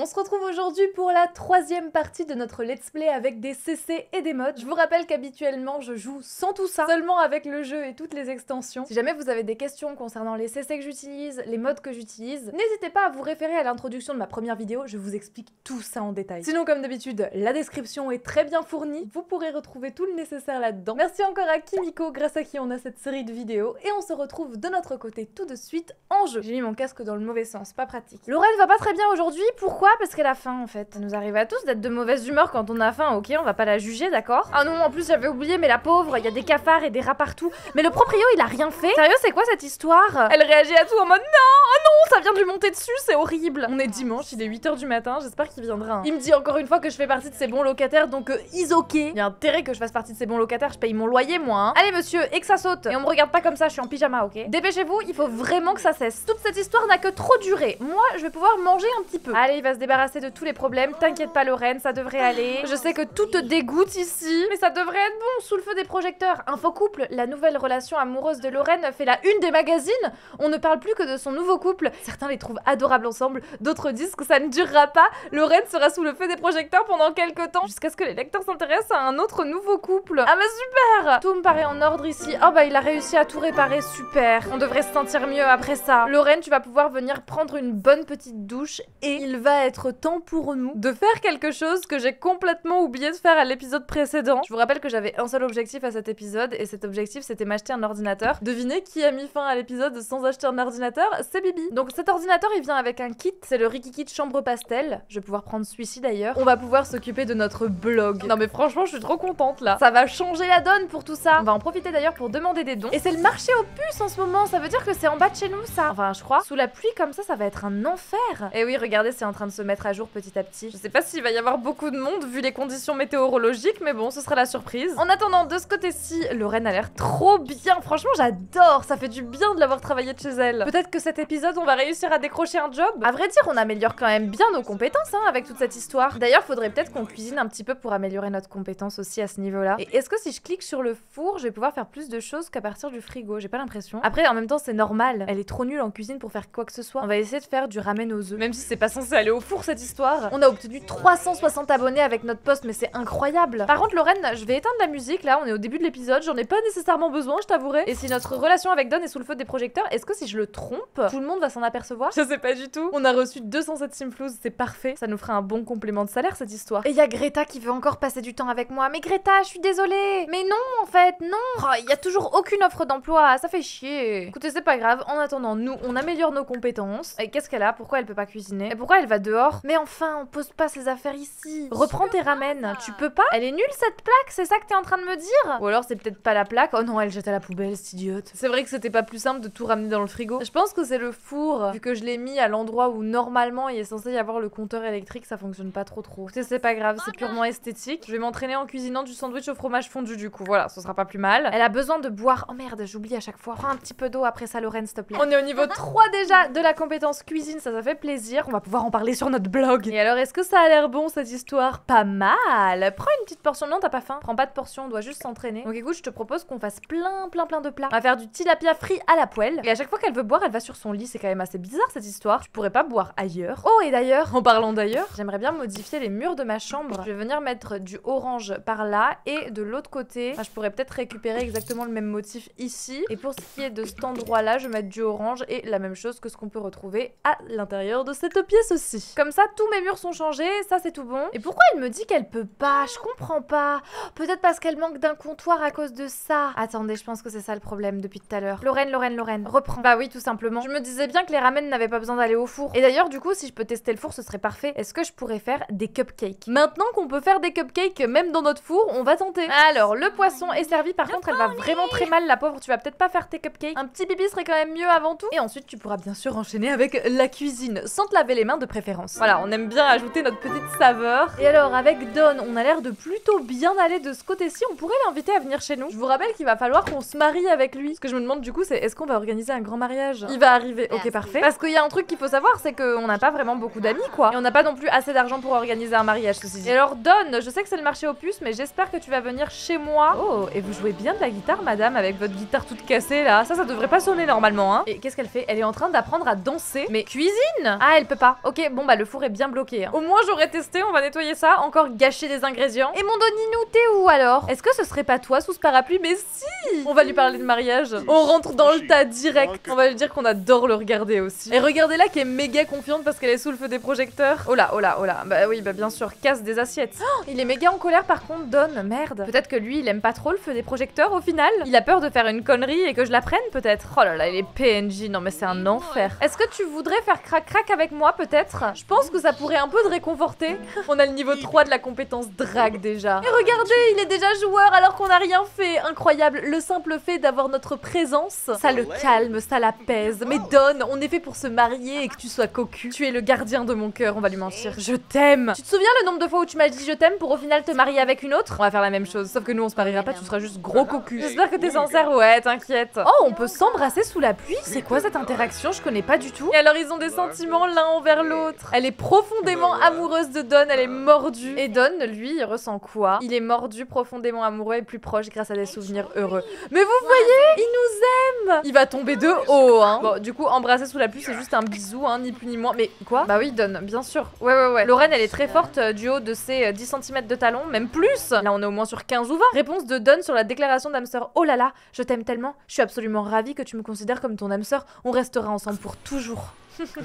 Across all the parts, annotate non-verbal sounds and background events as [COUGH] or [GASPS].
On se retrouve aujourd'hui pour la troisième partie de notre let's play avec des CC et des mods. Je vous rappelle qu'habituellement je joue sans tout ça, seulement avec le jeu et toutes les extensions. Si jamais vous avez des questions concernant les CC que j'utilise, les mods que j'utilise, n'hésitez pas à vous référer à l'introduction de ma première vidéo, je vous explique tout ça en détail. Sinon comme d'habitude, la description est très bien fournie, vous pourrez retrouver tout le nécessaire là-dedans. Merci encore à Kimiko, grâce à qui on a cette série de vidéos, et on se retrouve de notre côté tout de suite en jeu. J'ai mis mon casque dans le mauvais sens, pas pratique. Lorraine va pas très bien aujourd'hui, pourquoi Parce qu'elle a faim en fait? Ça nous arrive à tous d'être de mauvaise humeur quand on a faim, ok On va pas la juger, d'accord? Ah non, en plus j'avais oublié, mais la pauvre, il y a des cafards et des rats partout. Mais le proprio, il a rien fait Sérieux, c'est quoi cette histoire? Elle réagit à tout en mode non, oh non, ça vient de lui monter dessus, c'est horrible. On est dimanche, il est 8h du matin, j'espère qu'il viendra. Il me dit encore une fois que je fais partie de ses bons locataires, donc euh, is ok. Il y a intérêt que je fasse partie de ses bons locataires, je paye mon loyer moi. hein. Allez monsieur, et que ça saute. Et on me regarde pas comme ça, je suis en pyjama, ok? Dépêchez-vous, il faut vraiment que ça cesse. Toute cette histoire n'a que trop duré. Moi, je vais pouvoir manger un petit peu. Allez, il va se débarrasser de tous les problèmes. T'inquiète pas, Lorraine, ça devrait aller. Je sais que tout te dégoûte ici, mais ça devrait être bon sous le feu des projecteurs. Info couple, la nouvelle relation amoureuse de Lorraine fait la une des magazines. On ne parle plus que de son nouveau couple. Certains les trouvent adorables ensemble, d'autres disent que ça ne durera pas. Lorraine sera sous le feu des projecteurs pendant quelques temps, jusqu'à ce que les lecteurs s'intéressent à un autre nouveau couple. Ah bah super Tout me paraît en ordre ici. Oh bah il a réussi à tout réparer, super. On devrait se sentir mieux après ça. Lorraine, tu vas pouvoir venir prendre une bonne petite douche et il va être temps pour nous de faire quelque chose que j'ai complètement oublié de faire à l'épisode précédent. Je vous rappelle que j'avais un seul objectif à cet épisode et cet objectif c'était m'acheter un ordinateur. Devinez qui a mis fin à l'épisode sans acheter un ordinateur? C'est Bibi. Donc cet ordinateur il vient avec un kit, c'est le Riki Kit chambre pastel. Je vais pouvoir prendre celui-ci d'ailleurs. On va pouvoir s'occuper de notre blog. Non mais franchement je suis trop contente là. Ça va changer la donne pour tout ça. On va en profiter d'ailleurs pour demander des dons. Et c'est le marché aux puces en ce moment, ça veut dire que c'est en bas de chez nous ça. Enfin je crois. Sous la pluie comme ça ça va être un enfer. Et oui regardez c'est en train de se mettre à jour petit à petit. Je sais pas s'il va y avoir beaucoup de monde vu les conditions météorologiques mais bon ce sera la surprise. En attendant de ce côté-ci, Lorraine a l'air trop bien. Franchement j'adore, ça fait du bien de l'avoir travaillé de chez elle. Peut-être que cet épisode on va réussir à décrocher un job. À vrai dire on améliore quand même bien nos compétences hein, avec toute cette histoire. D'ailleurs faudrait peut-être qu'on cuisine un petit peu pour améliorer notre compétence aussi à ce niveau-là. Et est-ce que si je clique sur le four, je vais pouvoir faire plus de choses qu'à partir du frigo? J'ai pas l'impression. Après, en même temps, c'est normal. Elle est trop nulle en cuisine pour faire quoi que ce soit. On va essayer de faire du ramen aux œufs. Même si c'est pas censé aller au four cette histoire. On a obtenu 360 abonnés avec notre poste, mais c'est incroyable. Par contre, Lorraine, je vais éteindre la musique là. On est au début de l'épisode. J'en ai pas nécessairement besoin, je t'avouerai. Et si notre relation avec Don est sous le feu des projecteurs, est-ce que si je le trompe, tout le monde va s'en apercevoir? Je sais pas du tout. On a reçu 207 simflouz, c'est parfait. Ça nous fera un bon complément de salaire cette histoire. Et il y a Greta qui veut encore passer du temps avec moi. Mais Greta, je suis désolée. Mais non, en fait, non. Oh, Il y a toujours aucune offre d'emploi. Ça fait chier. Écoutez, c'est pas grave. En attendant, nous, on améliore nos compétences. Et qu'est-ce qu'elle a? Pourquoi elle peut pas cuisiner? Et pourquoi elle va dehors Mais enfin, on pose pas ses affaires ici. Reprends tes ramen. Tu peux pas? Elle est nulle cette plaque. C'est ça que t'es en train de me dire? Ou alors c'est peut-être pas la plaque. Oh non, elle jette à la poubelle, cette idiote. C'est vrai que c'était pas plus simple de tout ramener dans le frigo. Je pense que c'est le four. Vu que je l'ai mis à l'endroit où normalement il est censé y avoir le compteur électrique, ça fonctionne pas trop trop. C'est c'est pas grave, c'est purement esthétique. Je vais m'entraîner en cuisinant du sandwich au fromage fondu du coup. Voilà, ce sera pas plus mal. Elle a besoin de boire. Oh merde, j'oublie à chaque fois. Prends un petit peu d'eau après ça, Lorraine, s'il te plaît. On est au niveau [LAUGHS] 3 déjà de la compétence cuisine, ça, ça fait plaisir. On va pouvoir en parler sur notre blog. Et alors, est-ce que ça a l'air bon cette histoire? Pas mal. Prends une petite portion. Non, t'as pas faim. Prends pas de portion, on doit juste s'entraîner. Donc écoute, je te propose qu'on fasse plein, plein, plein de plats. On va faire du tilapia frit à la poêle. Et à chaque fois qu'elle veut boire, elle va sur son lit. C'est quand même assez bizarre cette histoire. Tu pourrais pas boire ailleurs. Oh, et d'ailleurs, en parlant d'ailleurs, j'aimerais bien modifier les murs de ma chambre. Je vais venir mettre du orange par là et de l'autre côté, je pourrais peut-être récupérer exactement le même motif ici. Et pour ce qui est de cet endroit-là, je vais mettre du orange et la même chose que ce qu'on peut retrouver à l'intérieur de cette pièce aussi. Comme ça, tous mes murs sont changés, ça c'est tout bon. Et pourquoi elle me dit qu'elle peut pas? Je comprends pas. Oh, Peut-être parce qu'elle manque d'un comptoir à cause de ça. Attendez, je pense que c'est ça le problème depuis tout à l'heure. Lorraine, Lorraine, Lorraine, reprends. Bah oui, tout simplement. Je me disais bien que les ramen n'avaient pas besoin d'aller au four. Et d'ailleurs, du coup, si je peux tester le four, ce serait parfait. Est-ce que je pourrais faire des cupcakes? Maintenant qu'on peut faire des cupcakes même dans notre four, on va tenter. Alors, le poisson est servi. Par contre, elle va vraiment très mal, la pauvre. Tu vas peut-être pas faire tes cupcakes. Un petit bibi serait quand même mieux avant tout. Et ensuite, tu pourras bien sûr enchaîner avec la cuisine, sans te laver les mains de préférence. Voilà, on aime bien ajouter notre petite saveur. Et alors, avec Don, on a l'air de plutôt bien aller de ce côté-ci. On pourrait l'inviter à venir chez nous. Je vous rappelle qu'il va falloir qu'on se marie avec lui. Ce que je me demande du coup, c'est est-ce qu'on va organiser un grand mariage? Il va arriver. Ok, parfait. Parce qu'il y a un truc qu'il faut savoir, c'est qu'on n'a pas vraiment beaucoup d'amis, quoi. Et on n'a pas non plus assez d'argent pour organiser un mariage, ceci dit. Et alors, Don, je sais que c'est le marché aux puces, mais j'espère que tu vas venir chez moi. Oh, et vous jouez bien de la guitare, madame, avec votre guitare toute cassée là. Ça, ça devrait pas sonner normalement, hein. Et qu'est-ce qu'elle fait? Elle est en train d'apprendre à danser. Mais cuisine? Ah, elle peut pas. Ok, bon, bah le four est bien bloqué. hein. Au moins j'aurais testé, on va nettoyer ça, encore gâcher des ingrédients. Et mon Doninou, t'es où alors? Est-ce que ce serait pas toi sous ce parapluie? Mais si On va lui parler de mariage. On rentre dans le tas direct. On va lui dire qu'on adore le regarder aussi. Et regardez là qui est méga confiante parce qu'elle est sous le feu des projecteurs. Oh là, oh là, oh là. Bah oui, bah bien sûr, casse des assiettes. Oh, il est méga en colère par contre, Don. Merde. Peut-être que lui, il aime pas trop le feu des projecteurs au final. Il a peur de faire une connerie et que je la prenne peut-être. Oh là là, il est PNJ. Non mais c'est un enfer. Est-ce que tu voudrais faire crac-crac avec moi peut-être? Je pense que ça pourrait un peu te réconforter. On a le niveau 3 de la compétence drague déjà. Et regardez, il est déjà joueur alors qu'on n'a rien fait. Incroyable. Le simple fait d'avoir notre présence, ça le calme, ça l'apaise. Mais Don, on est fait pour se marier et que tu sois cocu. Tu es le gardien de mon cœur, on va lui mentir. Je t'aime. Tu te souviens le nombre de fois où tu m'as dit je t'aime pour au final te marier avec une autre? On va faire la même chose, sauf que nous on se mariera pas, tu seras juste gros cocu. J'espère que t'es sincère, ouais, t'inquiète. Oh, on peut s'embrasser sous la pluie? C'est quoi cette interaction? Je connais pas du tout. Et alors ils ont des sentiments l'un envers l'autre. Elle est profondément amoureuse de Don, elle est mordue. Et Don, lui, il ressent quoi? Il est mordu, profondément amoureux et plus proche grâce à des souvenirs heureux. Mais vous voyez Il nous aime Il va tomber de haut, hein. Bon, du coup, embrasser sous la pluie, c'est juste un bisou, hein, ni plus ni moins. Mais quoi? Bah oui, Don, bien sûr. Ouais, ouais, ouais. Lorraine, elle est très forte euh, du haut de ses euh, 10 cm de talon, même plus. Là, on est au moins sur 15 ou 20. Réponse de Don sur la déclaration d'âme sœur. Oh là là, je t'aime tellement. Je suis absolument ravie que tu me considères comme ton âme sœur. On restera ensemble pour toujours.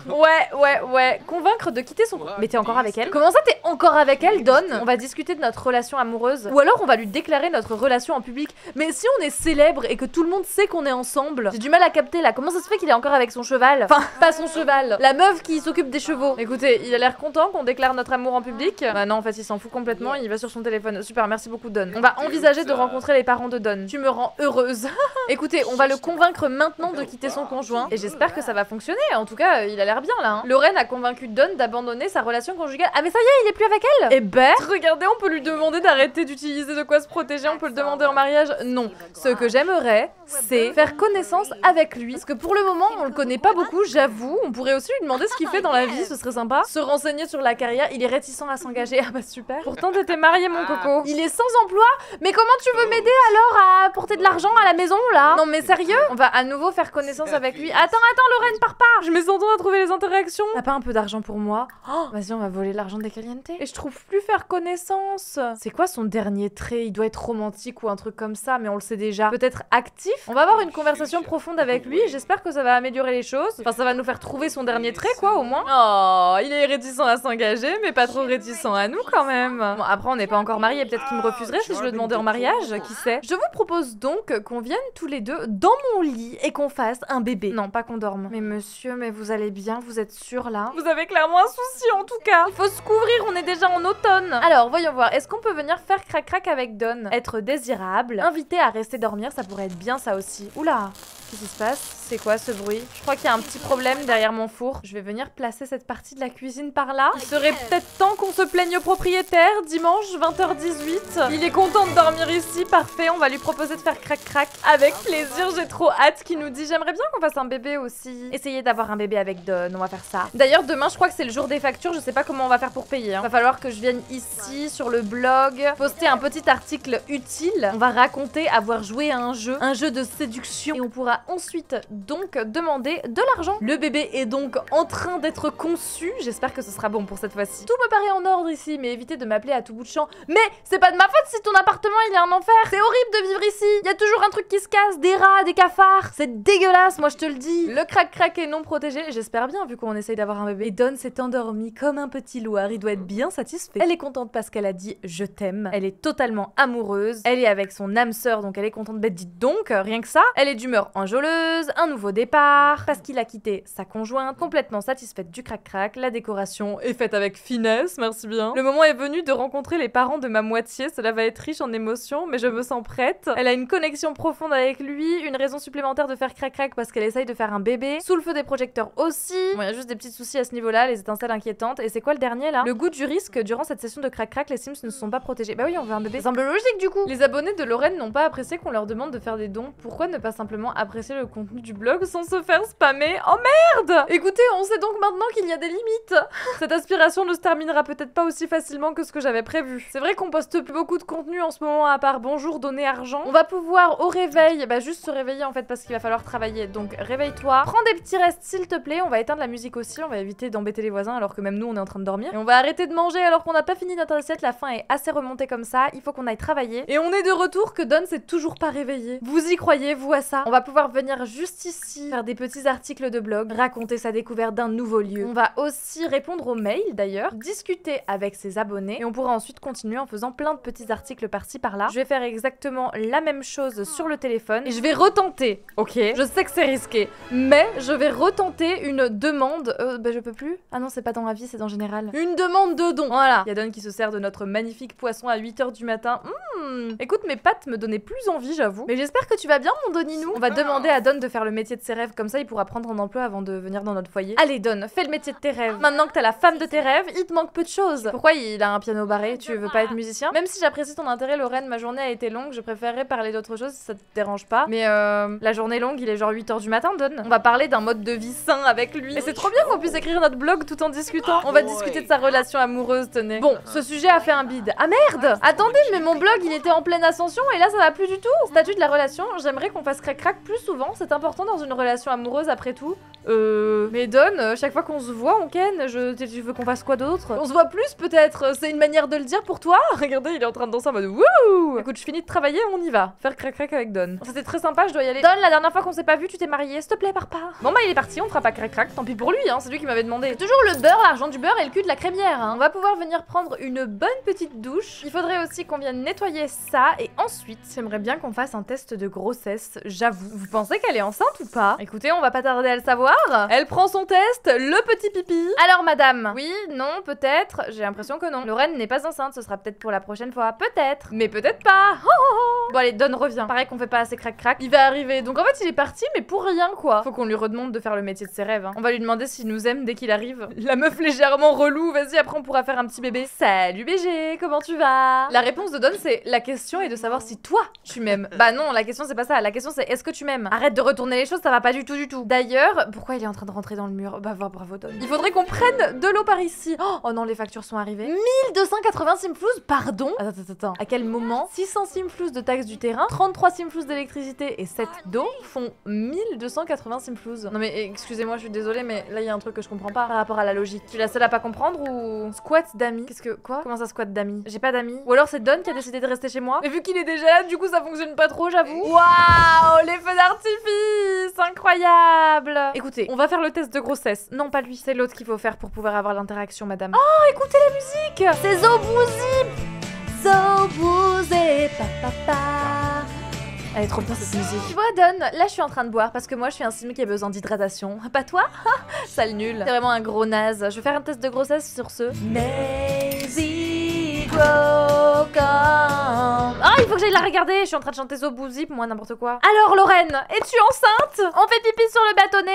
Ouais, ouais, ouais. Convaincre de quitter son. Mais t'es encore avec elle Comment ça, t'es encore avec elle, Don On va discuter de notre relation amoureuse. Ou alors, on va lui déclarer notre relation en public. Mais si on est célèbre et que tout le monde sait qu'on est ensemble, j'ai du mal à capter là. Comment ça se fait qu'il est encore avec son cheval Enfin, pas son cheval. La meuf qui s'occupe des chevaux. Écoutez, il a l'air content qu'on déclare notre amour en public. Bah non, en fait, il s'en fout complètement. Il va sur son téléphone. Super, merci beaucoup, Don. On va envisager de rencontrer les parents de Don. Tu me rends heureuse. [LAUGHS] Écoutez, on va le convaincre maintenant de quitter son conjoint. Et j'espère que ça va fonctionner. En tout cas, il a l'air bien là. Hein. Lorraine a convaincu Don d'abandonner sa relation conjugale. Ah, mais ça y est, il est plus avec elle Eh ben, [LAUGHS] regardez, on peut lui demander d'arrêter d'utiliser de quoi se protéger. On peut le demander en mariage. Non. Ce que j'aimerais, c'est faire connaissance avec lui. Parce que pour le moment, on le connaît pas beaucoup, j'avoue. On pourrait aussi lui demander ce qu'il fait dans la vie, ce serait sympa. Se renseigner sur la carrière. Il est réticent à s'engager. Ah bah super. Pourtant, t'étais marié, mon coco. Il est sans emploi. Mais comment tu veux m'aider alors à apporter de l'argent à la maison là? Non mais sérieux? On va à nouveau faire connaissance avec lui. Attends, attends, Lorraine, pars pas. Je mets son temps à trouver les interactions. T'as pas un peu d'argent pour moi Oh, vas-y, on va voler l'argent des clientes. Et je trouve plus faire connaissance. C'est quoi son dernier trait? Il doit être romantique ou un truc comme ça, mais on le sait déjà. Peut-être actif? On va avoir une conversation profonde avec lui. J'espère que ça va améliorer les choses. Enfin, ça va nous faire trouver son dernier trait, quoi, au moins. Oh, il est réticent à s'engager, mais pas trop réticent à nous quand même. Bon, après, on n'est pas encore mariés. Peut-être qu'il me refuserait si je le demandais en mariage. Qui sait Je vous propose donc qu'on vienne tous les deux dans mon lit et qu'on fasse un bébé. Non, pas qu'on dorme. Mais monsieur, mais vous allez bien Vous êtes sûr là? Vous avez clairement un souci en tout cas. Il faut se couvrir, on est déjà en automne. Alors, voyons voir. Est-ce qu'on peut venir faire crac-crac avec Don? Être désirable, invité à rester dormir, ça pourrait être bien ça aussi. Oula Qu'est-ce qui se passe C'est quoi ce bruit? Je crois qu'il y a un petit problème derrière mon four. Je vais venir placer cette partie de la cuisine par là. Il serait peut-être temps qu'on se plaigne au propriétaire. Dimanche, 20h18. Il est content de dormir ici. Parfait, on va lui proposer de faire crac-crac. Avec plaisir, j'ai trop hâte qu'il nous dit J'aimerais bien qu'on fasse un bébé aussi. Essayez d'avoir un bébé avec Don, on va faire ça. D'ailleurs, demain, je crois que c'est le jour des factures. Je sais pas comment on va faire pour payer. hein. Va falloir que je vienne ici, sur le blog, poster un petit article utile. On va raconter avoir joué à un jeu, un jeu de séduction. Et on pourra ensuite donc demander de l'argent. Le bébé est donc en train d'être conçu. J'espère que ce sera bon pour cette fois-ci. Tout me paraît en ordre ici, mais évitez de m'appeler à tout bout de champ. Mais c'est pas de ma faute si ton appartement il est un enfer. C'est horrible de vivre ici. Il y a toujours un truc qui se casse, des rats, des cafards. C'est dégueulasse, moi je te le dis. Le crac-crac est non protégé. J'espère bien vu qu'on essaye d'avoir un bébé. Et Don s'est endormi comme un petit loir. Il doit être bien satisfait. Elle est contente parce qu'elle a dit je t'aime. Elle est totalement amoureuse. Elle est avec son âme sœur, donc elle est contente d'être dite donc, rien que ça. Elle est d'humeur un nouveau départ, parce qu'il a quitté sa conjointe, complètement satisfaite du crac-crac. La décoration est faite avec finesse, merci bien. Le moment est venu de rencontrer les parents de ma moitié. Cela va être riche en émotions, mais je me sens prête. Elle a une connexion profonde avec lui, une raison supplémentaire de faire crac-crac parce qu'elle essaye de faire un bébé. Sous le feu des projecteurs aussi. Bon, il y a juste des petits soucis à ce niveau-là, les étincelles inquiétantes. Et c'est quoi le dernier là Le goût du risque. Durant cette session de crac-crac, les Sims ne sont pas protégés. Bah oui, on veut un bébé. Ça semble logique du coup. Les abonnés de Lorraine n'ont pas apprécié qu'on leur demande de faire des dons. Pourquoi ne pas simplement apprécier le contenu du blog sans se faire spammer. Oh merde Écoutez, on sait donc maintenant qu'il y a des limites. Cette aspiration ne se terminera peut-être pas aussi facilement que ce que j'avais prévu. C'est vrai qu'on poste plus beaucoup de contenu en ce moment à part bonjour, donner argent. On va pouvoir au réveil, bah juste se réveiller en fait parce qu'il va falloir travailler. Donc réveille-toi, prends des petits restes s'il te plaît. On va éteindre la musique aussi, on va éviter d'embêter les voisins alors que même nous on est en train de dormir. Et on va arrêter de manger alors qu'on n'a pas fini notre assiette. La faim est assez remontée comme ça. Il faut qu'on aille travailler. Et on est de retour que Don s'est toujours pas réveillé. Vous y croyez, vous à ça? On va pouvoir venir juste ici faire des petits articles de blog, raconter sa découverte d'un nouveau lieu. On va aussi répondre aux mails d'ailleurs, discuter avec ses abonnés et on pourra ensuite continuer en faisant plein de petits articles par-ci par-là. Je vais faire exactement la même chose sur le téléphone et je vais retenter. Ok, je sais que c'est risqué, mais je vais retenter une demande. Euh, bah je peux plus? Ah non, c'est pas dans la vie, c'est dans général. Une demande de don. Voilà. Yadon qui se sert de notre magnifique poisson à 8h du matin. Mmh. Écoute, mes pattes me donnaient plus envie, j'avoue. Mais j'espère que tu vas bien, mon Doninou. On va demander à Don de faire le métier de ses rêves, comme ça il pourra prendre un emploi avant de venir dans notre foyer. Allez, Don, fais le métier de tes rêves. Maintenant que t'as la femme de tes rêves, il te manque peu de choses. Pourquoi il a un piano barré? Tu veux pas être musicien? Même si j'apprécie ton intérêt, Lorraine, ma journée a été longue, je préférerais parler d'autre chose si ça te dérange pas. Mais euh, la journée longue, il est genre 8h du matin, Don. On va parler d'un mode de vie sain avec lui. Et c'est trop bien qu'on puisse écrire notre blog tout en discutant. On va discuter de sa relation amoureuse, tenez. Bon, ce sujet a fait un bide. Ah merde Attendez, mais mon blog, il était en pleine ascension et là, ça va plus du tout. Statut de la relation, j'aimerais qu'on fasse crac-crac plus souvent. C'est important dans une relation amoureuse après tout. Euh... Mais Don, euh, chaque fois qu'on se voit, on ken. Je... Tu veux qu'on fasse quoi d'autre? On se voit plus peut-être C'est une manière de le dire pour toi? [LAUGHS] Regardez, il est en train de danser en mode wouh Écoute, je finis de travailler, on y va. Faire crac-crac avec Don. C'était très sympa, je dois y aller. Don, la dernière fois qu'on s'est pas vu, tu t'es marié. S'il te plaît, pars pas. Bon bah, il est parti, on fera pas crac-crac. Tant pis pour lui, hein, c'est lui qui m'avait demandé. Toujours le beurre, l'argent du beurre et le cul de la crémière. Hein. On va pouvoir venir prendre une bonne petite douche. Il faudrait aussi qu'on vienne nettoyer ça et ensuite, j'aimerais bien qu'on fasse un test de grossesse, j'avoue. Vous pensez qu'elle est enceinte ou pas Écoutez, on va pas tarder à le savoir. Elle prend son test, le petit pipi. Alors madame, oui, non, peut-être. J'ai l'impression que non. Lorraine n'est pas enceinte, ce sera peut-être pour la prochaine fois. Peut-être. Mais peut-être pas. Oh, oh, oh. Bon allez, Don revient. Pareil qu'on fait pas assez crac-crac. Il va arriver. Donc en fait, il est parti, mais pour rien quoi. Faut qu'on lui redemande de faire le métier de ses rêves. hein. On va lui demander s'il nous aime dès qu'il arrive. La meuf légèrement relou, vas-y, après on pourra faire un petit bébé. Salut BG, comment tu vas? La réponse de Don, c'est la question est de savoir si toi tu m'aimes. Bah non, la question c'est pas ça. La question c'est est-ce que tu m'aimes? Arrête de retourner les choses, ça va pas du tout du tout. D'ailleurs, pourquoi il est en train de rentrer dans le mur? Bah va, bravo Don. Il faudrait qu'on prenne de l'eau par ici. Oh, oh non, les factures sont arrivées. 1280 simflouz, pardon Attends, attends, attends. À quel moment? 600 simflouz de taxes du terrain, 33 simflouz d'électricité et 7 d'eau font 1280 simflouz. Non mais excusez-moi, je suis désolée, mais là il y a un truc que je comprends pas par rapport à la logique. Tu es la seule à pas comprendre ou squat d'amis Qu'est-ce que quoi? Comment ça squat d'amis? J'ai pas d'amis. Ou alors c'est Don qui a décidé de rester chez moi. Mais vu qu'il est déjà là, du coup ça fonctionne pas trop, j'avoue. Waouh, les feux d'artifice, incroyable. Écoutez, on va faire le test de grossesse. Non, pas lui, c'est l'autre qu'il faut faire pour pouvoir avoir l'interaction, madame. Oh, écoutez la musique C'est Zobouzi Zobouzi papa elle est trop bien cette musique. Tu vois, Don, là je suis en train de boire parce que moi je suis un sim qui a besoin d'hydratation. Pas toi? [LAUGHS] Sale nul. C'est vraiment un gros naze. Je vais faire un test de grossesse sur ce. Maisie Ah, il faut que j'aille la regarder. Je suis en train de chanter Zobouzip, moi n'importe quoi. Alors, Lorraine, es-tu enceinte? On fait pipi sur le bâtonnet?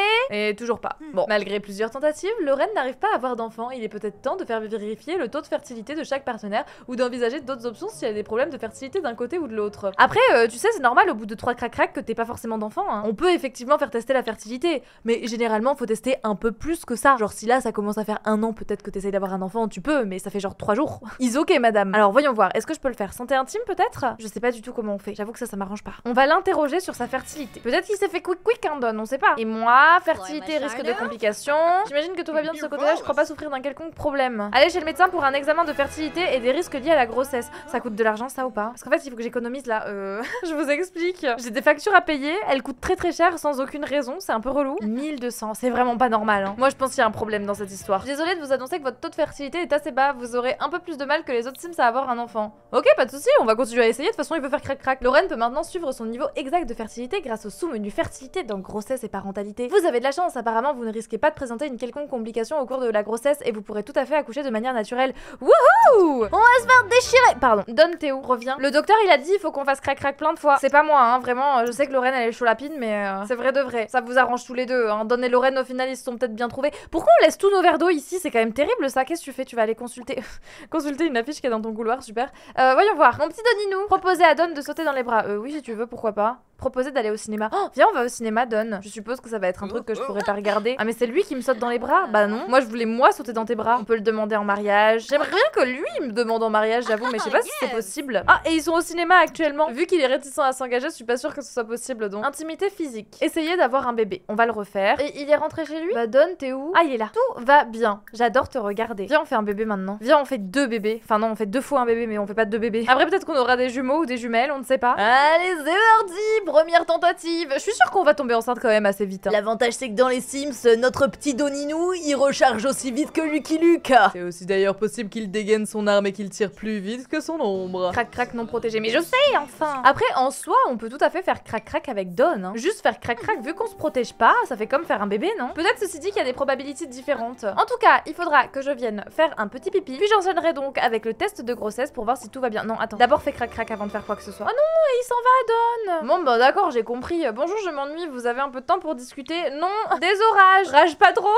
Et toujours pas. Bon, malgré plusieurs tentatives, Lorraine n'arrive pas à avoir d'enfant. Il est peut-être temps de faire vérifier le taux de fertilité de chaque partenaire ou d'envisager d'autres options s'il y a des problèmes de fertilité d'un côté ou de l'autre. Après, euh, tu sais, c'est normal au bout de trois crac crac que t'aies pas forcément d'enfant. hein. On peut effectivement faire tester la fertilité, mais généralement faut tester un peu plus que ça. Genre si là ça commence à faire un an, peut-être que t'essayes d'avoir un enfant, tu peux, mais ça fait genre trois jours. [LAUGHS] Is ok, madame. Alors voyons voir. Est-ce que je peux le faire Santé intime peut-être? Je sais pas du tout comment on fait. J'avoue que ça, ça m'arrange pas. On va l'interroger sur sa fertilité. Peut-être qu'il s'est fait quick quick un don, on sait pas. Et moi, fertilité, risque de complications. [LAUGHS] J'imagine que tout va bien de ce côté-là. Je crois pas souffrir d'un quelconque problème. Allez chez le médecin pour un examen de fertilité et des risques liés à la grossesse. Ça coûte de l'argent, ça ou pas? Parce qu'en fait, il faut que j'économise là. Euh, [LAUGHS] je vous explique. J'ai des factures à payer. Elles coûtent très très cher sans aucune raison. C'est un peu relou. 1200, c'est vraiment pas normal. hein. Moi, je pense qu'il y a un problème dans cette histoire. Désolée de vous annoncer que votre taux de fertilité est assez bas. Vous aurez un peu plus de mal que les autres Sims à avoir un enfant. Ok, pas de souci. On va continuer à essayer. De toute façon, il peut faire crac crac. Lorraine peut maintenant suivre son niveau exact de fertilité grâce au sous-menu fertilité dans grossesse et parentalité. Vous avez de la chance. Apparemment, vous ne risquez pas de présenter une quelconque complication au cours de la grossesse et vous pourrez tout à fait accoucher de manière naturelle. Wouhou On va se faire déchirer. Pardon. Don Théo revient. Le docteur, il a dit il faut qu'on fasse crac crac plein de fois. C'est pas moi, hein. Vraiment. Je sais que Lorraine, elle est chaud lapine, mais euh, c'est vrai de vrai. Ça vous arrange tous les deux. Hein. Don et Lorraine, au final, ils se sont peut-être bien trouvés. Pourquoi on laisse tous nos verres d'eau ici? C'est quand même terrible ça. Qu'est-ce que tu fais? Tu vas aller consulter [LAUGHS] consulter une affiche qui est dans ton couloir. Super. Euh, voyons voir. Mon petit Doninou Proposer à Don de sauter dans les bras. Euh, oui, si tu veux, pourquoi pas proposer d'aller au cinéma. Oh, viens, on va au cinéma, Don. Je suppose que ça va être un truc que je pourrais pas regarder. Ah, mais c'est lui qui me saute dans les bras Bah non. Moi, je voulais moi sauter dans tes bras. On peut le demander en mariage. J'aimerais bien que lui me demande en mariage, j'avoue, mais je sais pas si c'est possible. Ah, et ils sont au cinéma actuellement. Vu qu'il est réticent à s'engager, je suis pas sûre que ce soit possible donc. Intimité physique. Essayez d'avoir un bébé. On va le refaire. Et il est rentré chez lui? Bah, Don, t'es où? Ah, il est là. Tout va bien. J'adore te regarder. Viens, on fait un bébé maintenant. Viens, on fait deux bébés. Enfin, non, on fait deux fois un bébé, mais on fait pas deux bébés. Après, peut-être qu'on aura des jumeaux ou des jumelles, on ne sait pas. Allez, c'est Première tentative je suis sûre qu'on va tomber enceinte quand même assez vite. hein. L'avantage c'est que dans les Sims, notre petit Doninou, il recharge aussi vite que Lucky Luke. C'est aussi d'ailleurs possible qu'il dégaine son arme et qu'il tire plus vite que son ombre. Crac crac non protégé, mais je sais enfin Après en soi on peut tout à fait faire crac crac avec Don, hein. Juste faire crac crac vu qu'on se protège pas, ça fait comme faire un bébé non? Peut-être ceci dit qu'il y a des probabilités différentes. En tout cas, il faudra que je vienne faire un petit pipi, puis j'enchaînerai donc avec le test de grossesse pour voir si tout va bien. Non attends, d'abord fais crac crac avant de faire quoi que ce soit. Oh non, il s'en va Don Bon bah d'accord, j'ai compris. Bonjour, je m'ennuie, vous avez un peu de temps pour discuter. Non, des orages. Rage pas trop.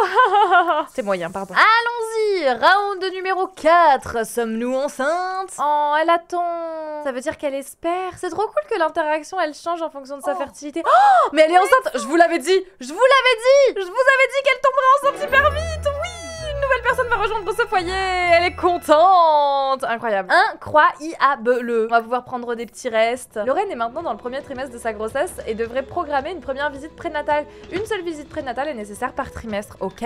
[LAUGHS] C'est moyen, pardon. Allons-y Round numéro 4 Sommes-nous enceintes? Oh, elle attend. Ça veut dire qu'elle espère. C'est trop cool que l'interaction, elle change en fonction de sa fertilité. Oh Mais elle est enceinte. Je vous l'avais dit. Je vous l'avais dit. Je vous avais dit qu'elle tomberait enceinte hyper vite nouvelle personne va rejoindre ce foyer Elle est contente Incroyable Incroyable On va pouvoir prendre des petits restes. Lorraine est maintenant dans le premier trimestre de sa grossesse et devrait programmer une première visite prénatale. Une seule visite prénatale est nécessaire par trimestre. Ok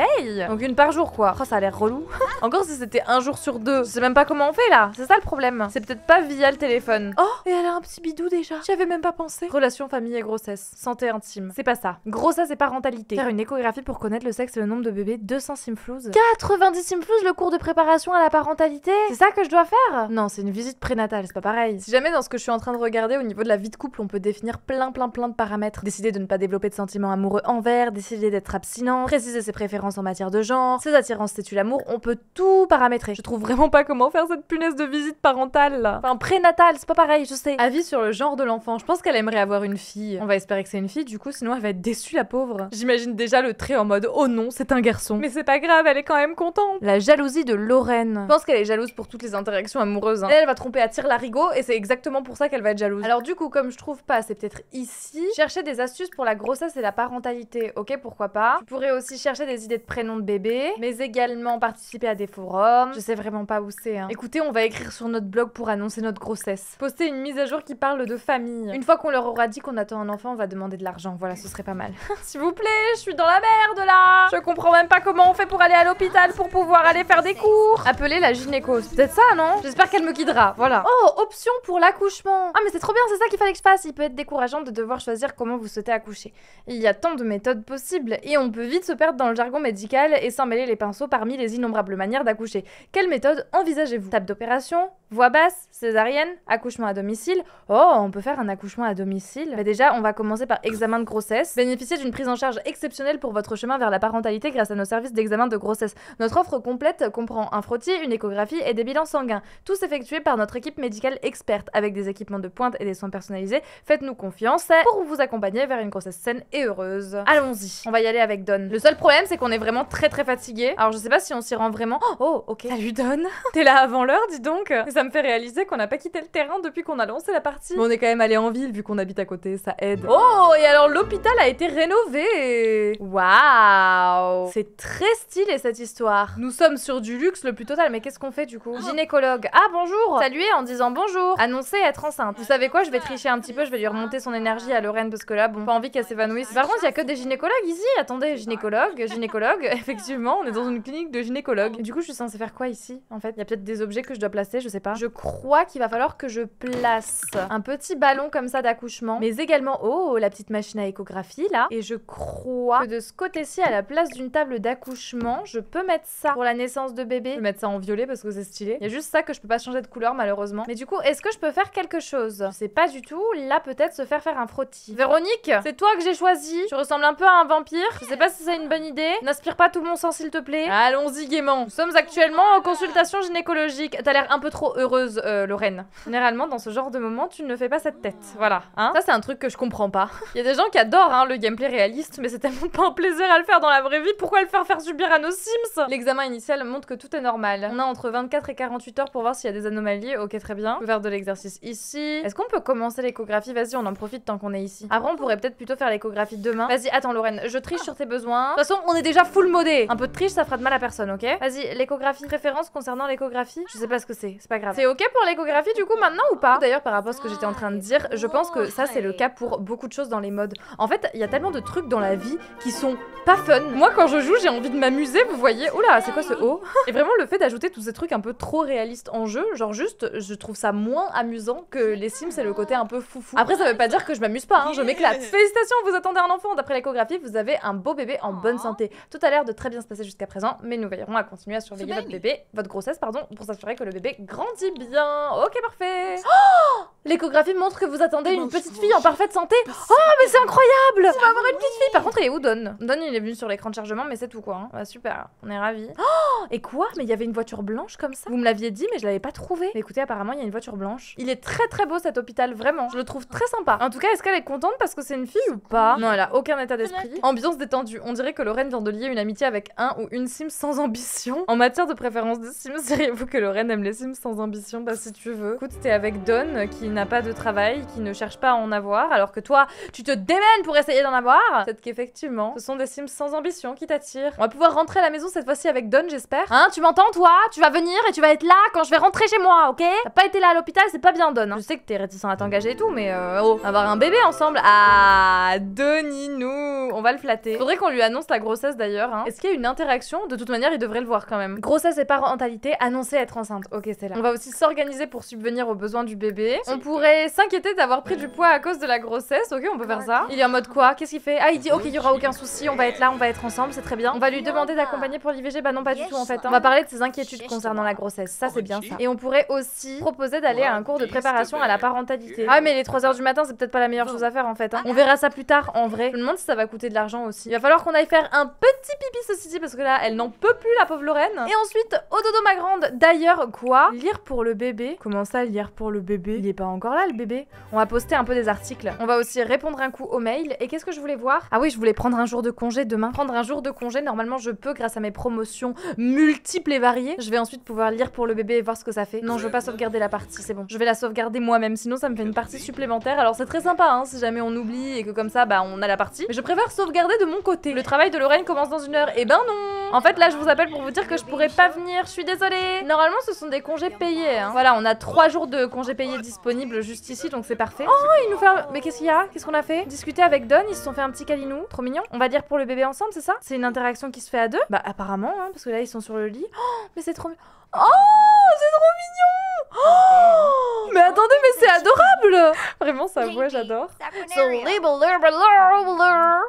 Donc une par jour quoi. Oh ça a l'air relou. [LAUGHS] Encore si c'était un jour sur deux. Je sais même pas comment on fait là. C'est ça le problème. C'est peut-être pas via le téléphone. Oh Et elle a un petit bidou déjà. J'y avais même pas pensé. Relation, famille et grossesse. Santé intime. C'est pas ça. Grossesse et parentalité. Faire une échographie pour connaître le sexe et le nombre de bébés. 200 simflouz. 90 simflouz le cours de préparation à la parentalité. C'est ça que je dois faire Non, c'est une visite prénatale, c'est pas pareil. Si jamais dans ce que je suis en train de regarder au niveau de la vie de couple, on peut définir plein plein plein de paramètres. Décider de ne pas développer de sentiments amoureux envers, décider d'être abstinent, préciser ses préférences en matière de genre, ses attirances statuent l'amour, on peut tout paramétrer. Je trouve vraiment pas comment faire cette punaise de visite parentale là. Enfin, prénatale, c'est pas pareil, je sais. Avis sur le genre de l'enfant, je pense qu'elle aimerait avoir une fille. On va espérer que c'est une fille, du coup, sinon elle va être déçue la pauvre. J'imagine déjà le trait en mode oh non, c'est un garçon. Mais c'est pas grave, elle est quand même La jalousie de Lorraine. Je pense qu'elle est jalouse pour toutes les interactions amoureuses. hein. Elle, elle va tromper à tire larigot et c'est exactement pour ça qu'elle va être jalouse. Alors du coup, comme je trouve pas, c'est peut-être ici. Chercher des astuces pour la grossesse et la parentalité. Ok, pourquoi pas. Tu pourrais aussi chercher des idées de prénoms de bébé, mais également participer à des forums. Je sais vraiment pas où c'est. hein. Écoutez, on va écrire sur notre blog pour annoncer notre grossesse. Poster une mise à jour qui parle de famille. Une fois qu'on leur aura dit qu'on attend un enfant, on va demander de l'argent. Voilà, ce serait pas mal. [LAUGHS] S'il vous plaît, je suis dans la merde là. Je comprends même pas comment on fait pour aller à l'hôpital pour pouvoir aller faire des cours. Appeler la gynéco, c'est peut-être ça, non? J'espère qu'elle me guidera. Voilà. Oh, option pour l'accouchement. Ah mais c'est trop bien, c'est ça qu'il fallait que je fasse. Il peut être décourageant de devoir choisir comment vous souhaitez accoucher. Il y a tant de méthodes possibles et on peut vite se perdre dans le jargon médical et s'en mêler les pinceaux parmi les innombrables manières d'accoucher. Quelle méthode envisagez-vous? Table d'opération? Voix basse? Césarienne? Accouchement à domicile? Oh, on peut faire un accouchement à domicile Mais déjà, on va commencer par examen de grossesse. Bénéficier d'une prise en charge exceptionnelle pour votre chemin vers la parentalité grâce à nos services d'examen de grossesse. Notre offre complète comprend un frottis, une échographie et des bilans sanguins. Tous effectués par notre équipe médicale experte avec des équipements de pointe et des soins personnalisés. Faites-nous confiance pour vous accompagner vers une grossesse saine et heureuse. Allons-y, on va y aller avec Don. Le seul problème, c'est qu'on est vraiment très très fatigué. Alors je sais pas si on s'y rend vraiment. Oh, ok. Salut Don. [LAUGHS] T'es là avant l'heure, dis donc. Et ça me fait réaliser qu'on n'a pas quitté le terrain depuis qu'on a lancé la partie. Mais on est quand même allé en ville vu qu'on habite à côté, ça aide. Oh, et alors l'hôpital a été rénové. Waouh. C'est très stylé cette histoire. Nous sommes sur du luxe le plus total, mais qu'est-ce qu'on fait du coup? Gynécologue. Ah bonjour. Saluer en disant bonjour. Annoncer être enceinte. Vous savez quoi? Je vais tricher un petit peu, je vais lui remonter son énergie à Lorraine parce que là, bon, pas envie qu'elle s'évanouisse. Par contre, il y a que des gynécologues ici. Attendez, gynécologue, [LAUGHS] gynécologue. Effectivement, on est dans une clinique de gynécologue. Du coup, je suis censée faire quoi ici En fait, il y a peut-être des objets que je dois placer, je sais pas. Je crois qu'il va falloir que je place un petit ballon comme ça d'accouchement, mais également oh la petite machine à échographie là. Et je crois que de ce côté-ci, à la place d'une table d'accouchement, je peux mettre ça pour la naissance de bébé. Je vais mettre ça en violet parce que c'est stylé. Il y a juste ça que je peux pas changer de couleur malheureusement. Mais du coup, est-ce que je peux faire quelque chose? Je sais pas du tout. Là, peut-être se faire faire un frottis. Véronique, c'est toi que j'ai choisi. Tu ressembles un peu à un vampire. Je sais pas si c'est une bonne idée. N'aspire pas tout mon sang s'il te plaît. Allons-y gaiement. Nous sommes actuellement en consultation gynécologique. T'as l'air un peu trop heureuse, euh, Lorraine. Généralement, dans ce genre de moment, tu ne fais pas cette tête. Voilà. Hein ça, c'est un truc que je comprends pas. [LAUGHS] Il y a des gens qui adorent hein, le gameplay réaliste, mais c'est tellement pas un plaisir à le faire dans la vraie vie. Pourquoi le faire faire subir à nos Sims? L'examen initial montre que tout est normal. On a entre 24 et 48 heures pour voir s'il y a des anomalies. Ok, très bien. On de l'exercice ici. Est-ce qu'on peut commencer l'échographie? Vas-y, on en profite tant qu'on est ici. Après, on pourrait peut-être plutôt faire l'échographie demain. Vas-y, attends, Lorraine, je triche sur tes besoins. De toute façon, on est déjà full modé. Un peu de triche, ça fera de mal à personne, ok? Vas-y, l'échographie. Préférence concernant l'échographie? Je sais pas ce que c'est, c'est pas grave. C'est ok pour l'échographie du coup maintenant ou pas? D'ailleurs, par rapport à ce que j'étais en train de dire, je pense que ça, c'est le cas pour beaucoup de choses dans les modes. En fait, il y a tellement de trucs dans la vie qui sont pas fun. Moi, quand je joue, j'ai envie de m'amuser, vous voyez. Oula, c'est quoi ce haut Et vraiment, le fait d'ajouter tous ces trucs un peu trop réalistes en jeu, genre juste, je trouve ça moins amusant que les Sims, c'est le côté un peu foufou. Après, ça veut pas dire que je m'amuse pas, hein, je m'éclate. [LAUGHS] Félicitations, vous attendez un enfant. D'après l'échographie, vous avez un beau bébé en bonne santé. Tout a l'air de très bien se passer jusqu'à présent, mais nous veillerons à continuer à surveiller votre bébé, votre grossesse, pardon, pour s'assurer que le bébé grandit bien. Ok, parfait. Oh [GASPS] L'échographie montre que vous attendez une petite fille en parfaite santé. Oh, mais c'est incroyable On va avoir une petite fille. Par contre, il est où Don Don, il est venu sur l'écran de chargement, mais c'est tout quoi. hein. Bah, super, on est ravis. Oh Et quoi? Mais il y avait une voiture blanche comme ça? Vous me l'aviez dit, mais je l'avais pas trouvée. Mais écoutez, apparemment, il y a une voiture blanche. Il est très très beau cet hôpital, vraiment. Je le trouve très sympa. En tout cas, est-ce qu'elle est contente parce que c'est une fille ou pas? Non, elle a aucun état d'esprit. Ambiance détendue. On dirait que Lorraine vient de lier une amitié avec un ou une Sim sans ambition. En matière de préférence de Sims, [LAUGHS] diriez-vous que Lorraine aime les Sims sans ambition? Bah, si tu veux. Écoute, t'es avec Don qui n'a pas de travail, qui ne cherche pas à en avoir, alors que toi, tu te démènes pour essayer d'en avoir. Peut-être qu'effectivement, ce sont des Sims sans ambition qui t'attirent. On va pouvoir rentrer à la maison cette fois-ci avec Don, j'espère. Hein, tu m'entends, toi? Tu vas venir et tu vas être là quand je vais rentrer chez moi, ok? T'as pas été là à l'hôpital, c'est pas bien, Don. hein. Je sais que t'es réticent à t'engager et tout, mais euh, oh, avoir un bébé ensemble. Ah, Doninou On va le flatter. Faudrait qu'on lui annonce la grossesse d'ailleurs. Hein. Est-ce qu'il y a une interaction? De toute manière, il devrait le voir quand même. Grossesse et parentalité, annoncer être enceinte. Ok, c'est là. On va aussi s'organiser pour subvenir aux besoins du bébé. On pourrait s'inquiéter d'avoir pris du poids à cause de la grossesse. Ok, on peut faire ça. Il est en mode quoi? Qu'est-ce qu'il fait? Ah, il dit ok, il y aura aucun souci, on va être là, on va être ensemble, c'est très bien. On va lui demander d'accompagner pour l'IVG. Bah non, pas du tout en fait. hein. On va parler de ses inquiétudes concernant la grossesse. Ça, c'est bien ça. Et on pourrait aussi proposer d'aller à un cours de préparation à la parentalité. Ah, mais les 3h du matin, c'est peut-être pas la meilleure chose à faire en fait. hein. On verra ça plus tard en vrai. Je me demande si ça va coûter de l'argent aussi. Il va falloir qu'on aille faire un petit pipi ceci dit parce que là, elle n'en peut plus la pauvre Lorraine. Et ensuite, au dodo ma grande. D'ailleurs, quoi? Lire pour le bébé. Comment ça, lire pour le bébé? Il est pas encore là le bébé. On va poster un peu des articles. On va aussi répondre un coup au mail. Et qu'est-ce que je voulais voir? Ah oui, je voulais prendre un jour de congé demain. Prendre un jour de congé, normalement je peux grâce à mes promotions multiples et variées. Je vais ensuite pouvoir lire pour le bébé et voir ce que ça fait. Non, je veux pas sauvegarder la partie, c'est bon. Je vais la sauvegarder moi-même, sinon ça me fait une partie supplémentaire. Alors c'est très sympa, hein, si jamais on oublie et que comme ça, bah on a la partie. Mais je préfère sauvegarder de mon côté. Le travail de Lorraine commence dans une heure. Et ben non En fait, là, je vous appelle pour vous dire que je pourrais pas venir. Je suis désolée. Normalement, ce sont des congés payés. hein. Voilà, on a trois jours de congés payés disponibles juste ici, donc c'est parfait. Oh, il nous fait. un- Mais qu'est-ce qu'il y a? Qu'est-ce qu'on a fait? Discuter avec Don. Ils se sont fait un petit câlinou. Trop mignon. On va dire pour le bébé ensemble, c'est ça? C'est une interaction qui se fait à deux? Bah apparemment, hein, parce que là ils sont sur le lit. [GASPS] Mais c'est trop mignon. Oh, c'est trop mignon. Oh, mais attendez, mais c'est adorable. Vraiment, sa voix, j'adore.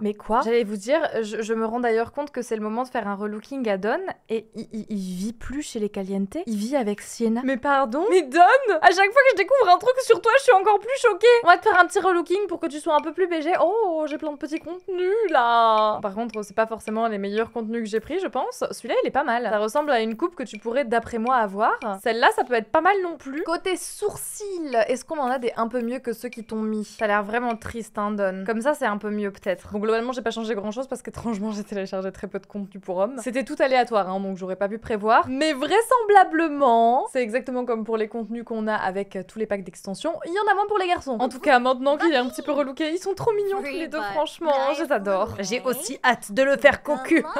Mais quoi J'allais vous dire, je, je me rends d'ailleurs compte que c'est le moment de faire un relooking à Don et il, il- il vit plus chez les Caliente, il vit avec Sienna. Mais pardon Mais Don À chaque fois que je découvre un truc sur toi, je suis encore plus choquée On va te faire un petit relooking pour que tu sois un peu plus BG. Oh, j'ai plein de petits contenus là Par contre, c'est pas forcément les meilleurs contenus que j'ai pris, je pense. Celui-là, il est pas mal. Ça ressemble à une coupe que tu pourrais, d'après moi, avoir. Celle-là, ça peut être pas mal non plus. Côté sourcils, est-ce qu'on en a des un peu mieux que ceux qui t'ont mis? Ça a l'air vraiment triste, hein, Don. Comme ça, c'est un peu mieux peut-être. Bon, globalement, j'ai pas changé grand-chose parce qu'étrangement, [LAUGHS] j'ai téléchargé très peu de contenu pour hommes. C'était tout aléatoire, hein, donc j'aurais pas pu prévoir. Mais vraisemblablement, c'est exactement comme pour les contenus qu'on a avec euh, tous les packs d'extension. Il y en a moins pour les garçons. En tout cas, maintenant qu'il est un petit peu relooké, ils sont trop mignons tous les deux, franchement. Je les adore. J'ai aussi hâte de le faire cocu. [LAUGHS]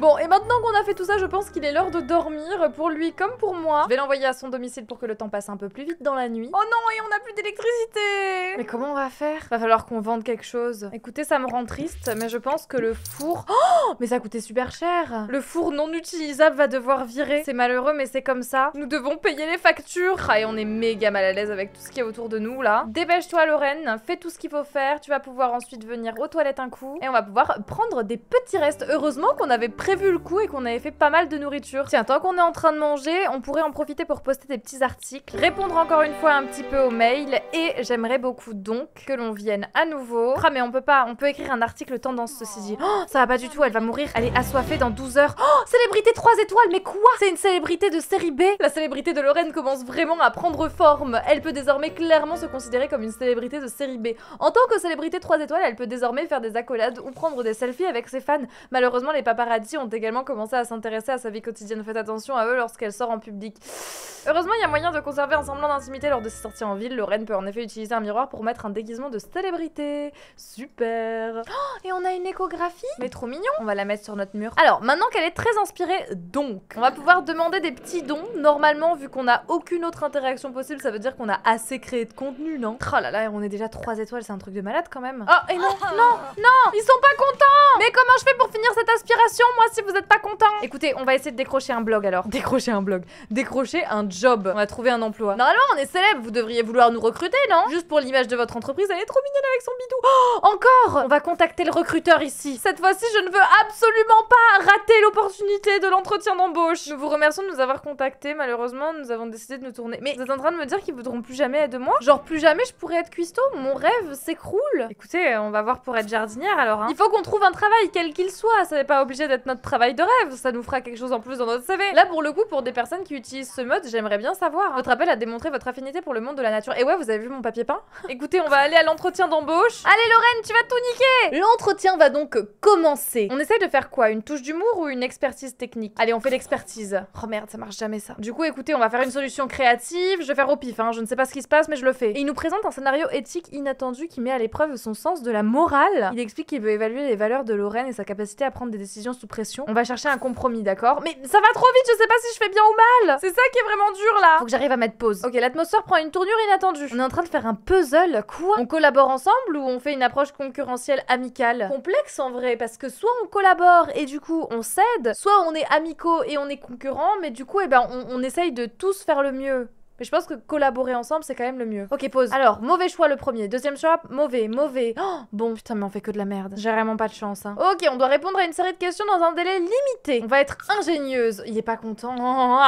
Bon, et maintenant qu'on a fait tout ça, je pense qu'il est l'heure de dormir, pour lui comme pour moi. Je vais l'envoyer à son domicile pour que le temps passe un peu plus vite dans la nuit. Oh non, et on n'a plus d'électricité Mais comment on va faire? Va falloir qu'on vende quelque chose. Écoutez, ça me rend triste, mais je pense que le four... [GASPS] Oh Mais ça a coûté super cher Le four non utilisable va devoir virer. C'est malheureux, mais c'est comme ça. Nous devons payer les factures Ah, et on est méga mal à l'aise avec tout ce qui est autour de nous, là. Dépêche-toi, Lorraine, fais tout ce qu'il faut faire. Tu vas pouvoir ensuite venir aux toilettes un coup. Et on va pouvoir prendre des petits restes. Heureusement qu'on avait prévu le coup et qu'on avait fait pas mal de nourriture. Tiens, tant qu'on est en train de manger, on pourrait en profiter pour poster des petits articles, répondre encore une fois un petit peu aux mails Et j'aimerais beaucoup donc que l'on vienne à nouveau. Ah mais on peut pas, on peut écrire un article tendance ceci dit. Oh, ça va pas du tout, elle va mourir. Elle est assoiffée dans 12 heures. Oh, célébrité 3 étoiles, mais quoi? C'est une célébrité de série B? La célébrité de Lorraine commence vraiment à prendre forme. Elle peut désormais clairement se considérer comme une célébrité de série B. En tant que célébrité 3 étoiles, elle peut désormais faire des accolades ou prendre des selfies avec ses fans. Malheureusement, les paparazzi ont également commencé à s'intéresser à sa vie quotidienne. Faites attention à eux lorsqu'elle sort en public. Heureusement, il y a moyen de conserver un semblant d'intimité lors de ses sorties en ville. Lorraine peut en effet utiliser un miroir pour mettre un déguisement de célébrité. Super Oh, Et on a une échographie? Mais trop mignon On va la mettre sur notre mur. Alors, maintenant qu'elle est très inspirée, donc, on va pouvoir demander des petits dons. Normalement, vu qu'on n'a aucune autre interaction possible, ça veut dire qu'on a assez créé de contenu, non? Oh là là, on est déjà 3 étoiles, c'est un truc de malade quand même. Oh, et non, non, non Ils sont pas contents Mais comment je fais pour finir cette aspiration, moi, si vous êtes pas contents? Écoutez, on va essayer de décrocher un blog alors. Décrocher un blog. Décrocher un job. On va trouver un emploi. Normalement, on est célèbre, vous devriez vouloir nous recruter, non? Juste pour l'image de votre entreprise, elle est trop mignonne avec son bidou. Oh, encore On va contacter le recruteur ici. Cette fois-ci, je ne veux absolument pas rater l'opportunité de l'entretien d'embauche. Nous vous remercions de nous avoir contactés. Malheureusement, nous avons décidé de nous tourner. Mais vous êtes en train de me dire qu'ils voudront plus jamais de moi? Genre, plus jamais je pourrais être cuistot Mon rêve s'écroule. Écoutez, on va voir pour être jardinière alors. hein. Il faut qu'on trouve un travail, quel qu'il soit. Ça n'est pas obligé d'être notre travail de rêve. Ça nous fera quelque chose en plus dans notre CV. Là, pour le coup, pour des personnes qui utilisent ce mode, j'aimerais bien savoir. Votre appel a démontré votre affinité pour le monde de la nature. Et ouais, vous avez vu mon papier peint? Écoutez, on va aller à l'entretien d'embauche. Allez, Lorraine, tu vas tout niquer L'entretien va donc commencer. On essaye de faire quoi? Une touche d'humour ou une expertise technique? Allez, on fait l'expertise. Oh merde, ça marche jamais ça. Du coup, écoutez, on va faire une solution créative. Je vais faire au pif, hein. Je ne sais pas ce qui se passe, mais je le fais. Et il nous présente un scénario éthique inattendu qui met à l'épreuve son sens de la morale. Il explique qu'il veut évaluer les valeurs de Lorraine et sa capacité à prendre des décisions sous pression. On va chercher un compromis, d'accord? Mais ça va trop vite, je sais pas si je fais bien ou mal. C'est ça qui est vraiment dur là. Faut que j'arrive à mettre pause. Ok, l'atmosphère prend une tournure inattendue. On est en train de faire un puzzle. Quoi On collabore ensemble ou on fait une approche concurrentielle amicale Complexe en vrai, parce que soit on collabore et du coup on s'aide, soit on est amicaux et on est concurrents, mais du coup, eh ben, on, on essaye de tous faire le mieux. Mais je pense que collaborer ensemble, c'est quand même le mieux. Ok, pause. Alors, mauvais choix le premier. Deuxième choix, mauvais, mauvais. Oh, bon, putain, mais on fait que de la merde. J'ai vraiment pas de chance, hein. Ok, on doit répondre à une série de questions dans un délai limité. On va être ingénieuse. Il est pas content. [LAUGHS]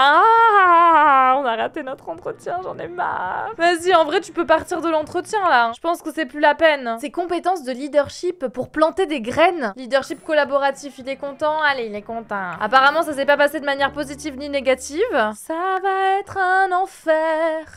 Ah, on a raté notre entretien, j'en ai marre. Vas-y, en vrai, tu peux partir de l'entretien, là. Je pense que c'est plus la peine. Ses compétences de leadership pour planter des graines. Leadership collaboratif, il est content. Allez, il est content. Apparemment, ça s'est pas passé de manière positive ni négative. Ça va être un enfer.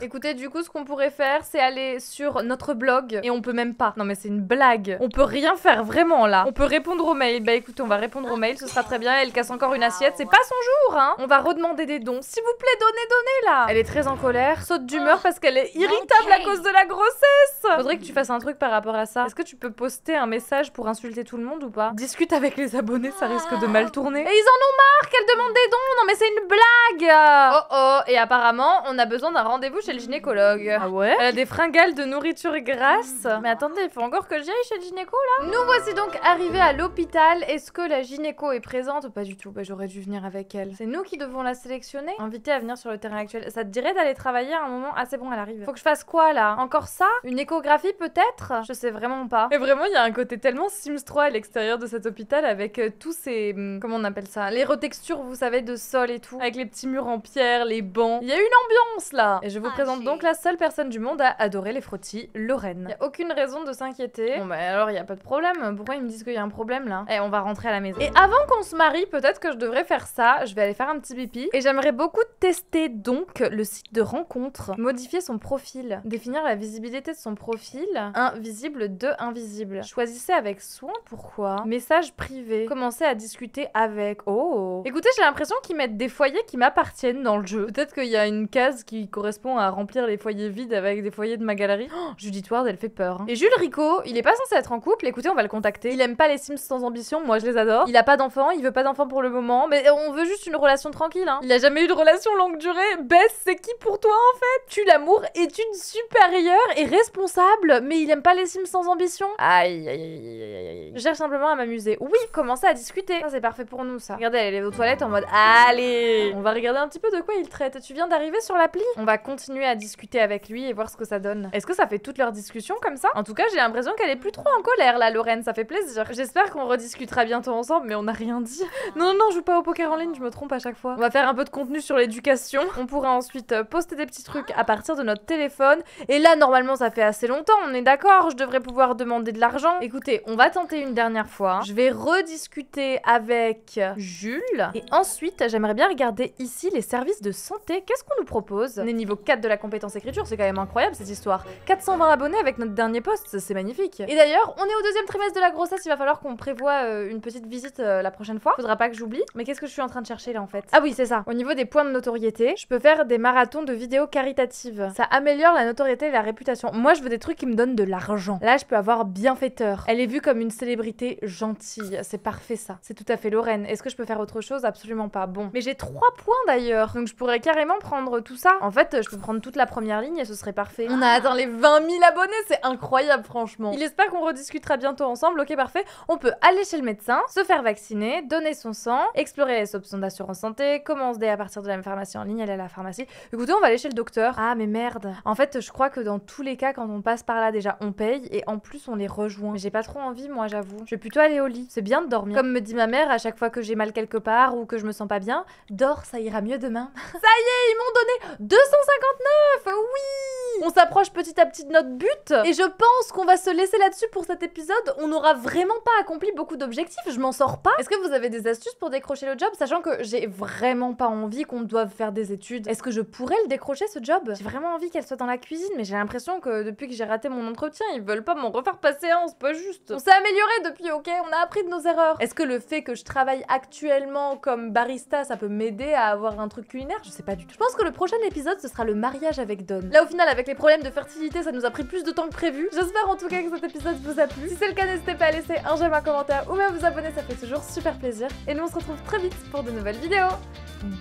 Écoutez, du coup, ce qu'on pourrait faire, c'est aller sur notre blog. Et on peut même pas. Non, mais c'est une blague. On peut rien faire vraiment là. On peut répondre aux mails. Bah écoutez, on va répondre aux mails, ce sera très bien. Elle casse encore une assiette. C'est pas son jour, hein. On va redemander des dons. S'il vous plaît, donnez, donnez là. Elle est très en colère, saute d'humeur parce qu'elle est irritable à cause de la grossesse. Faudrait que tu fasses un truc par rapport à ça. Est-ce que tu peux poster un message pour insulter tout le monde ou pas? Discute avec les abonnés, ça risque de mal tourner. Et ils en ont marre qu'elle demande des dons. Non, mais c'est une blague. Oh oh. Et apparemment, on a besoin d'un rendez-vous chez le gynécologue. Ah ouais Elle a des fringales de nourriture grasse. Mais attendez, il faut encore que j'y aille chez le gynéco là Nous voici donc arrivés à l'hôpital. Est-ce que la gynéco est présente Pas du tout? Bah, j'aurais dû venir avec elle. C'est nous qui devons la sélectionner Inviter à venir sur le terrain actuel. Ça te dirait d'aller travailler à un moment Ah, c'est bon, elle arrive. Faut que je fasse quoi là? Encore ça? Une échographie peut-être? Je sais vraiment pas. Et vraiment, il y a un côté tellement Sims 3 à l'extérieur de cet hôpital avec euh, tous ces. hum, Comment on appelle ça? Les retextures, vous savez, de sol et tout. Avec les petits murs en pierre, les bancs. Il y a une ambiance là Et je vous présente donc la seule personne du monde à adorer les frottis, Lorraine. Y a aucune raison de s'inquiéter. Bon bah alors y a pas de problème. Pourquoi ils me disent qu'il y a un problème là? Eh, on va rentrer à la maison. Et avant qu'on se marie, peut-être que je devrais faire ça. Je vais aller faire un petit pipi. Et j'aimerais beaucoup tester donc le site de rencontre. Modifier son profil. Définir la visibilité de son profil. Invisible de invisible. Choisissez avec soin. Pourquoi? Message privé. Commencez à discuter avec. Oh Écoutez, j'ai l'impression qu'ils mettent des foyers qui m'appartiennent dans le jeu. Peut-être qu'il y a une case qui correspond à remplir les foyers vides avec des foyers de ma galerie. Oh, Judith Ward, elle fait peur. hein. Et Jules Rico, il est pas censé être en couple. Écoutez, on va le contacter. Il aime pas les Sims sans ambition. Moi, je les adore. Il a pas d'enfant. Il veut pas d'enfant pour le moment. Mais on veut juste une relation tranquille. Hein. Il a jamais eu de relation longue durée. Bess, c'est qui pour toi en fait? Tu l'amour une supérieure et responsable, mais il aime pas les Sims sans ambition. Aïe, aïe, aïe, aïe, aïe, aïe. Je cherche simplement à m'amuser. Oui, commencer à discuter. Ça, c'est parfait pour nous, ça. Regardez, elle est aux toilettes en mode Allez On va regarder un petit peu de quoi il traite. Tu viens d'arriver sur l'appli? On va continuer à discuter avec lui et voir ce que ça donne. Est-ce que ça fait toute leur discussion comme ça? En tout cas, j'ai l'impression qu'elle est plus trop en colère, là, Lorraine. Ça fait plaisir. J'espère qu'on rediscutera bientôt ensemble, mais on n'a rien dit. Non, non, non, je joue pas au poker en ligne, je me trompe à chaque fois. On va faire un peu de contenu sur l'éducation. On pourra ensuite euh, poster des petits trucs à partir de notre téléphone. Et là, normalement, ça fait assez longtemps, on est d'accord, je devrais pouvoir demander de l'argent. Écoutez, on va tenter une dernière fois. Je vais rediscuter avec Jules. Et ensuite, j'aimerais bien regarder ici les services de santé. Qu'est-ce qu'on nous propose? On est niveau 4 de la compétence écriture, c'est quand même incroyable cette histoire. 420 abonnés avec notre dernier poste, c'est magnifique. Et d'ailleurs, on est au deuxième trimestre de la grossesse, il va falloir qu'on prévoit euh, une petite visite euh, la prochaine fois. Faudra pas que j'oublie. Mais qu'est-ce que je suis en train de chercher là en fait? Ah oui, c'est ça. Au niveau des points de notoriété, je peux faire des marathons de vidéos caritatives. Ça améliore la notoriété et la réputation. Moi, je veux des trucs qui me donnent de l'argent. Là, je peux avoir bienfaiteur. Elle est vue comme une célébrité gentille. C'est parfait ça. C'est tout à fait Lorraine. Est-ce que je peux faire autre chose? Absolument pas. Bon. Mais j'ai trois points d'ailleurs. Donc je pourrais carrément prendre tout ça. En fait, je peux prendre toute la première ligne et ce serait parfait. On a atteint les 20 000 abonnés. C'est incroyable, franchement. Il espère qu'on rediscutera bientôt ensemble. Ok, parfait. On peut aller chez le médecin, se faire vacciner, donner son sang, explorer les options d'assurance santé, commencer à partir de la pharmacie en ligne, aller à la pharmacie. Écoutez, on va aller chez le docteur. Ah, mais merde. En fait, je crois que dans tous les cas, quand on passe par là, déjà, on paye et en plus, on les rejoint. Mais j'ai pas trop envie, moi, j'avoue. Je vais plutôt aller au lit. C'est bien de dormir. Comme me dit ma mère, à chaque fois que j'ai mal quelque part ou que je me sens pas bien, dors, ça ira mieux demain. ça y est, ils m'ont donné 259 Oui On s'approche petit à petit de notre but et je pense qu'on va se laisser là-dessus pour cet épisode. On n'aura vraiment pas accompli beaucoup d'objectifs, je m'en sors pas. Est-ce que vous avez des astuces pour décrocher le job, sachant que j'ai vraiment pas envie qu'on doive faire des études? Est-ce que je pourrais le décrocher ce job? J'ai vraiment envie qu'elle soit dans la cuisine, mais j'ai l'impression que depuis que j'ai raté mon entretien, ils veulent pas m'en refaire passer un, c'est pas juste. On s'est amélioré depuis, ok? On a appris de nos erreurs. Est-ce que le fait que je travaille actuellement comme barista, ça peut m'aider à avoir un truc culinaire? Je sais pas du tout. Je pense que le prochain épisode, ce sera le mariage avec Don. Là, au final, avec les problèmes de fertilité, ça nous a pris plus de temps que prévu. J'espère en tout cas que cet épisode vous a plu. Si c'est le cas, n'hésitez pas à laisser un j'aime, un commentaire ou même vous abonner, ça fait toujours super plaisir. Et nous, on se retrouve très vite pour de nouvelles vidéos.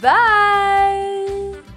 Bye